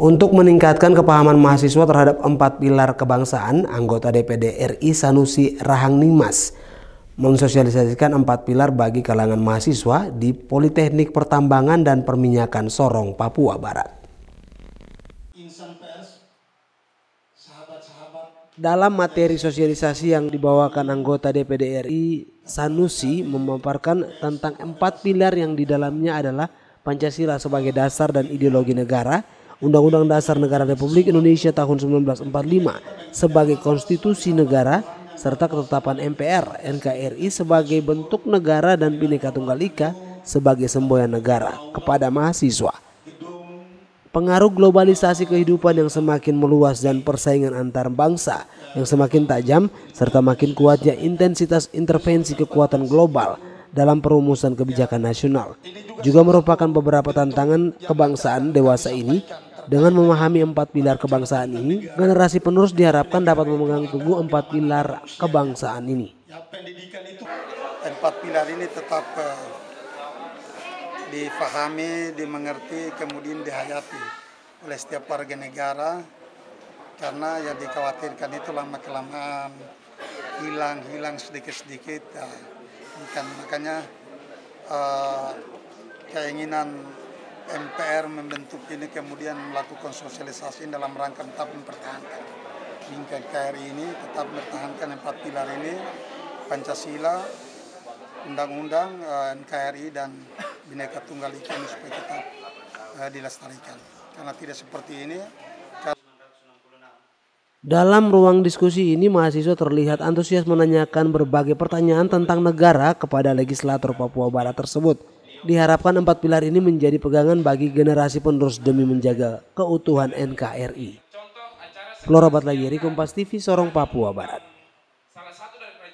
Untuk meningkatkan kepahaman mahasiswa terhadap empat pilar kebangsaan, anggota DPD RI Sanusi Rahang Nimas mensosialisasikan empat pilar bagi kalangan mahasiswa di Politeknik Pertambangan dan Perminyakan Sorong, Papua Barat. Dalam materi sosialisasi yang dibawakan anggota DPD RI, Sanusi memaparkan tentang empat pilar yang di dalamnya adalah Pancasila sebagai dasar dan ideologi negara, Undang-Undang Dasar Negara Republik Indonesia tahun 1945 sebagai konstitusi negara, serta ketetapan MPR NKRI sebagai bentuk negara dan Bhinneka Tunggal Ika sebagai semboyan negara kepada mahasiswa. Pengaruh globalisasi kehidupan yang semakin meluas dan persaingan antar bangsa yang semakin tajam serta makin kuatnya intensitas intervensi kekuatan global dalam perumusan kebijakan nasional juga merupakan beberapa tantangan kebangsaan dewasa ini dengan memahami empat pilar kebangsaan ini, generasi penerus diharapkan dapat memegang teguh empat pilar kebangsaan ini. Empat pilar ini tetap uh, difahami, dimengerti, kemudian dihayati oleh setiap warga negara karena yang dikhawatirkan itu lama-kelamaan hilang-hilang sedikit-sedikit. Ya. Kan makanya uh, keinginan MPR membentuk ini kemudian melakukan sosialisasi dalam rangka tetap mempertahankan bingkai KRI ini tetap mempertahankan empat pilar ini Pancasila, Undang-Undang, eh, NKRI dan Bhinneka Tunggal Ika ini supaya tetap uh, dilestarikan. Karena tidak seperti ini dalam ruang diskusi ini, mahasiswa terlihat antusias menanyakan berbagai pertanyaan tentang negara kepada legislator Papua Barat tersebut. Diharapkan empat pilar ini menjadi pegangan bagi generasi penerus demi menjaga keutuhan NKRI. Flora Batlagiri, Kompas TV, Sorong, Papua Barat.